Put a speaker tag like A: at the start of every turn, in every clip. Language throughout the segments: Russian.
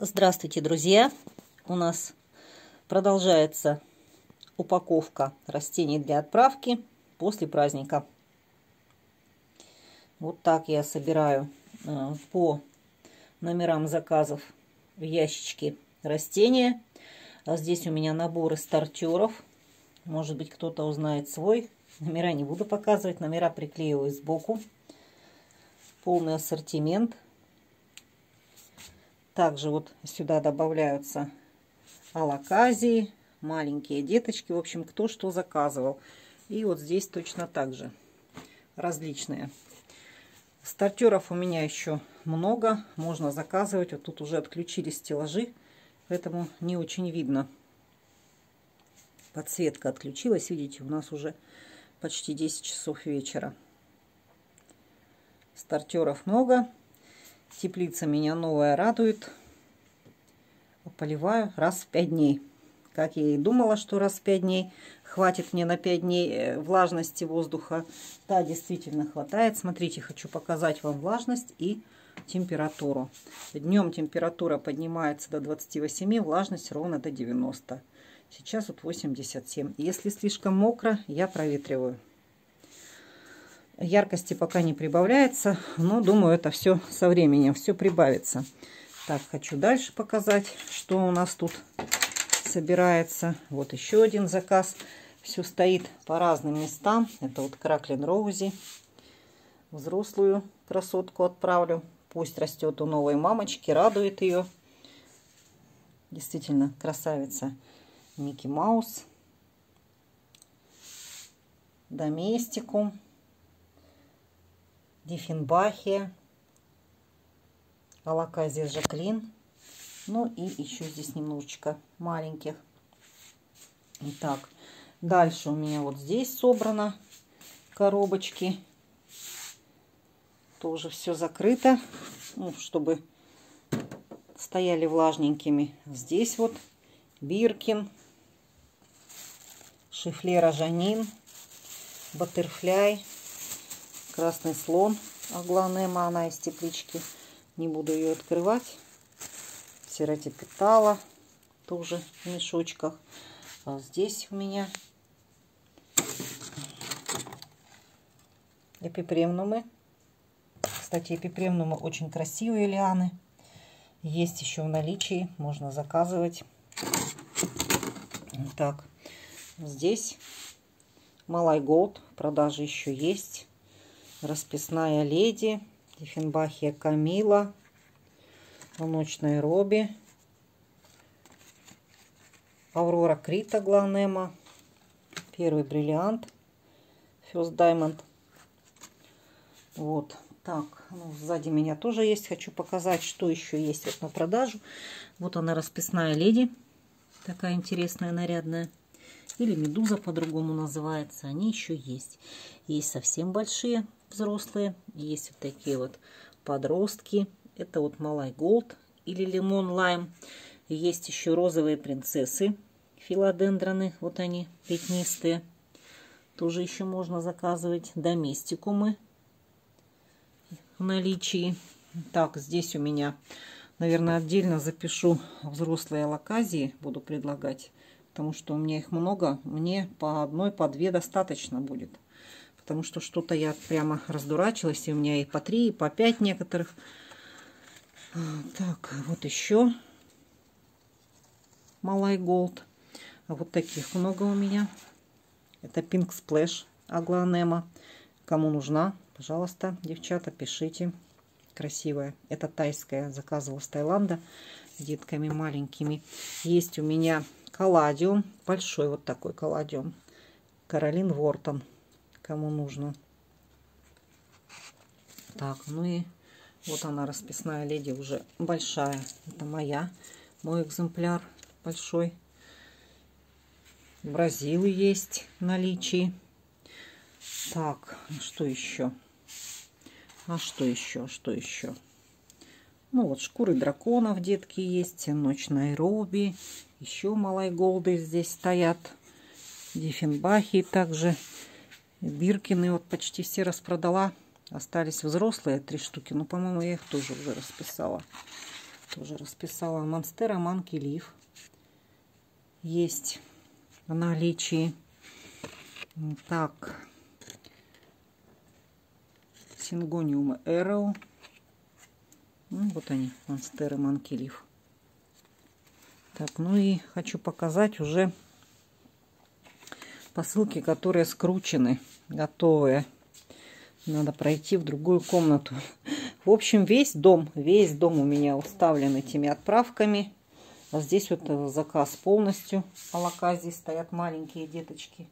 A: Здравствуйте, друзья! У нас продолжается упаковка растений для отправки после праздника. Вот так я собираю э, по номерам заказов в ящички растения. А здесь у меня наборы стартеров. Может быть, кто-то узнает свой. Номера не буду показывать, номера приклеиваю сбоку. Полный ассортимент – также вот сюда добавляются алаказии, маленькие деточки. В общем, кто что заказывал. И вот здесь точно так же различные. Стартеров у меня еще много. Можно заказывать. Вот тут уже отключились стеллажи. Поэтому не очень видно. Подсветка отключилась. Видите, у нас уже почти 10 часов вечера. Стартеров много. Теплица меня новая радует. Поливаю раз в 5 дней. Как я и думала, что раз в 5 дней хватит мне на 5 дней э, влажности воздуха. Да, действительно хватает. Смотрите, хочу показать вам влажность и температуру. Днем температура поднимается до 28, влажность ровно до 90. Сейчас вот 87. Если слишком мокро, я проветриваю. Яркости пока не прибавляется, но думаю, это все со временем, все прибавится. Так, хочу дальше показать, что у нас тут собирается. Вот еще один заказ. Все стоит по разным местам. Это вот Краклин Роузи. Взрослую красотку отправлю. Пусть растет у новой мамочки, радует ее. Действительно красавица. Микки Маус. Доместикум. Диффенбахе, Алаказия Жаклин. Ну и еще здесь немножечко маленьких. Итак, дальше у меня вот здесь собрано коробочки. Тоже все закрыто, ну, чтобы стояли влажненькими. Здесь вот Биркин, Шифлера Жанин, Баттерфляй. Красный слон. Агланема, она из теплички. Не буду ее открывать. Серотипитала тоже в мешочках. А здесь у меня эпипремнумы. Кстати, эпипремнумы очень красивые лианы. Есть еще в наличии, можно заказывать. Так, здесь Малай Голд в продаже еще есть. Расписная леди, Диффенбахия Камила, Ночная Робби, Аврора Крита Гланема, Первый бриллиант, First Diamond. Вот, так, ну, сзади меня тоже есть. Хочу показать, что еще есть вот на продажу. Вот она, расписная леди. Такая интересная, нарядная. Или медуза по-другому называется. Они еще есть. Есть совсем большие взрослые. Есть вот такие вот подростки. Это вот Малай Голд или Лимон Лайм. Есть еще розовые принцессы, филодендроны. Вот они, пятнистые. Тоже еще можно заказывать. Доместикумы в наличии. Так, здесь у меня, наверное, отдельно запишу взрослые лаказии. Буду предлагать. Потому что у меня их много. Мне по одной, по две достаточно будет потому что что-то я прямо раздурачилась, и у меня и по три, и по пять некоторых. А, так, вот еще Малай Голд. А вот таких много у меня. Это Pink Splash Агланема. Кому нужна, пожалуйста, девчата, пишите. Красивая. Это тайская, заказывала с Таиланда детками маленькими. Есть у меня колладиум, большой вот такой колладиум. Каролин Вортон кому нужно. Так, ну и вот она, расписная леди, уже большая. Это моя, мой экземпляр большой. Бразилы есть в наличии. Так, ну что еще? А что еще? Что еще? Ну вот шкуры драконов, детки, есть. Ночь Найроби. Еще малай голды здесь стоят. Диффенбахи также Биркины вот почти все распродала. Остались взрослые, три штуки. Ну, по-моему, я их тоже уже расписала. Тоже расписала. Монстера Манки Лив. Есть в наличии. Так. Сингониум Эроу. Ну, вот они, Монстеры Манки Лив. Так, ну и хочу показать уже посылки, которые скручены, готовые. Надо пройти в другую комнату. В общем, весь дом, весь дом у меня уставлен этими отправками. А здесь вот э, заказ полностью. Алаказии стоят маленькие деточки,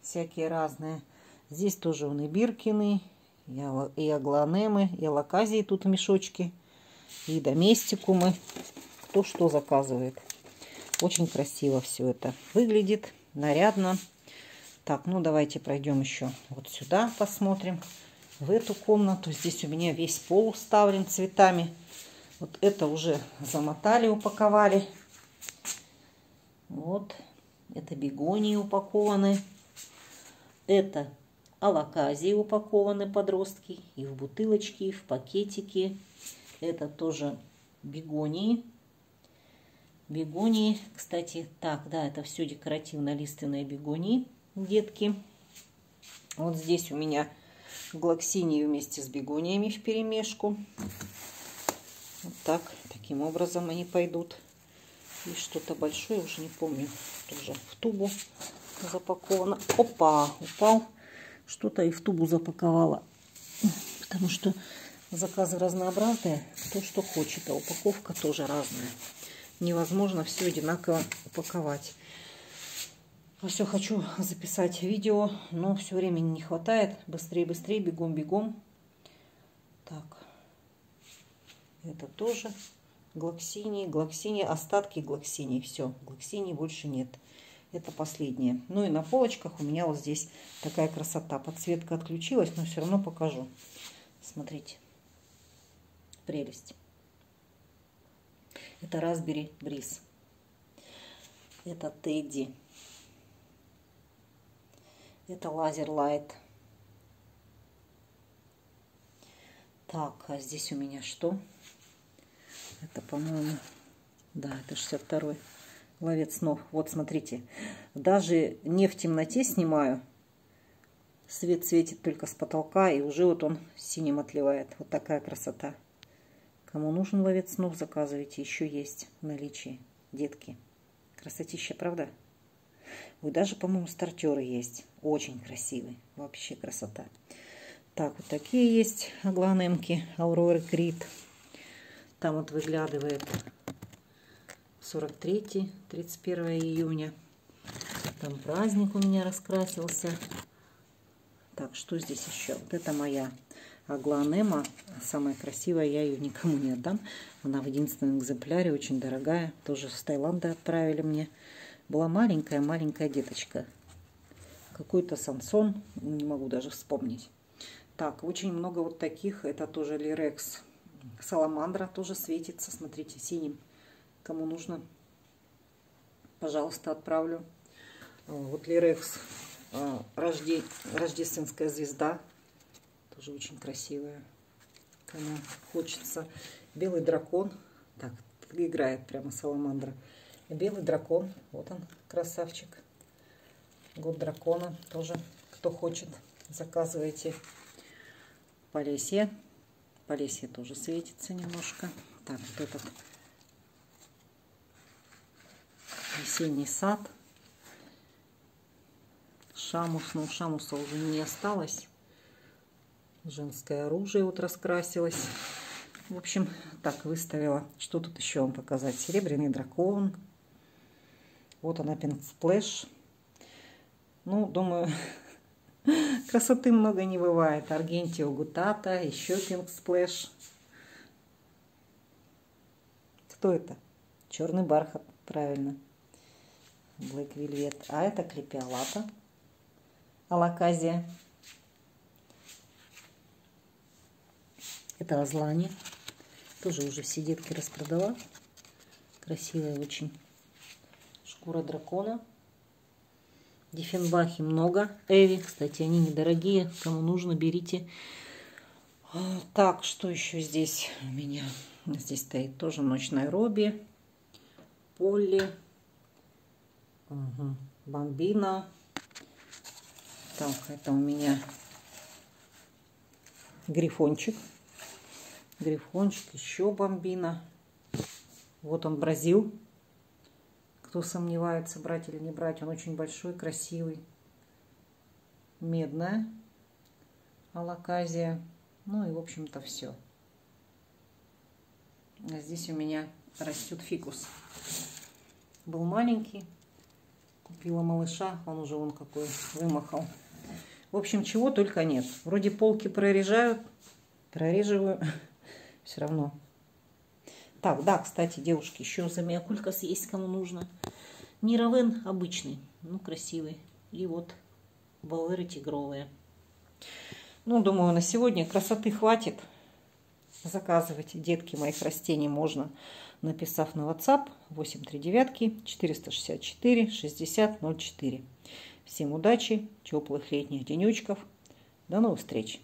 A: всякие разные. Здесь тоже вон и биркины, и агланемы, и алаказии тут мешочки, и доместикумы. Кто что заказывает. Очень красиво все это выглядит, нарядно. Так, ну давайте пройдем еще вот сюда, посмотрим. В эту комнату. Здесь у меня весь пол уставлен цветами. Вот это уже замотали, упаковали. Вот, это бегонии упакованы. Это алаказии упакованы подростки. И в бутылочки, и в пакетики. Это тоже бегонии бегонии. Кстати, так, да, это все декоративно-лиственные бегонии, детки. Вот здесь у меня глоксинии вместе с бегониями в перемешку. Вот так, таким образом они пойдут. И что-то большое, уже не помню, тоже в тубу запаковано. Опа, упал. Что-то и в тубу запаковала. Потому что заказы разнообразные, кто что хочет, а упаковка тоже разная невозможно все одинаково упаковать. Ну все, хочу записать видео, но все времени не хватает. Быстрее, быстрее, бегом, бегом. Так, это тоже глоксини, глоксини, остатки глоксини. Все, глоксини больше нет. Это последнее. Ну и на полочках у меня вот здесь такая красота. Подсветка отключилась, но все равно покажу. Смотрите, прелесть. Это Raspberry Breeze. Это Тедди. Это Laser Light. Так, а здесь у меня что? Это, по-моему, да, это 62-й ловец снов. Вот, смотрите, даже не в темноте снимаю. Свет светит только с потолка, и уже вот он синим отливает. Вот такая красота. Кому нужен ловец снов, заказывайте. Еще есть в наличии. Детки. Красотища, правда? Ой, даже, по-моему, стартеры есть. Очень красивый. Вообще красота. Так, вот такие есть агланемки Ауроры Крит. Там вот выглядывает 43 31 июня. Там праздник у меня раскрасился. Так, что здесь еще? Вот это моя Агланема, самая красивая, я ее никому не отдам. Она в единственном экземпляре, очень дорогая. Тоже с Таиланда отправили мне. Была маленькая-маленькая деточка. Какой-то Сансон, не могу даже вспомнить. Так, очень много вот таких. Это тоже Лирекс. Саламандра тоже светится, смотрите, синим. Кому нужно, пожалуйста, отправлю. Вот Лирекс а, рожде... рождественская звезда тоже очень красивая. Кому хочется. Белый дракон. Так, играет прямо саламандра. Белый дракон. Вот он, красавчик. Год дракона. Тоже, кто хочет, заказывайте. Полесье. Полесье тоже светится немножко. Так, вот этот весенний сад. Шамус, но шамуса уже не осталось. Женское оружие вот раскрасилось. В общем, так выставила. Что тут еще вам показать? Серебряный дракон. Вот она, Splash. Ну, думаю, красоты много не бывает. Аргентио Гутата, еще Splash. Кто это? Черный бархат, правильно. Black Velvet. А это Клепиолата. Алаказия. Это Азлани. Тоже уже все детки распродала. Красивая очень. Шкура дракона. Диффенбахи много. Эви, кстати, они недорогие. Кому нужно, берите. А, так, что еще здесь у меня? Здесь стоит тоже ночь Найроби, Полли, угу. Бомбина. Так, это у меня грифончик. Грифончик, еще бомбина. Вот он, Бразил. Кто сомневается, брать или не брать, он очень большой, красивый. Медная алаказия. Ну и, в общем-то, все. А здесь у меня растет фикус. Был маленький. Купила малыша, он уже вон какой вымахал. В общем, чего только нет. Вроде полки прорежают, прореживаю. Все равно. Так, да, кстати, девушки, еще замиокулькас есть, кому нужно. Нировен обычный, ну, красивый. И вот баллеры тигровые. Ну, думаю, на сегодня красоты хватит. Заказывайте, детки моих растений можно, написав на WhatsApp 839 464 60 04. Всем удачи, теплых летних денечков. До новых встреч!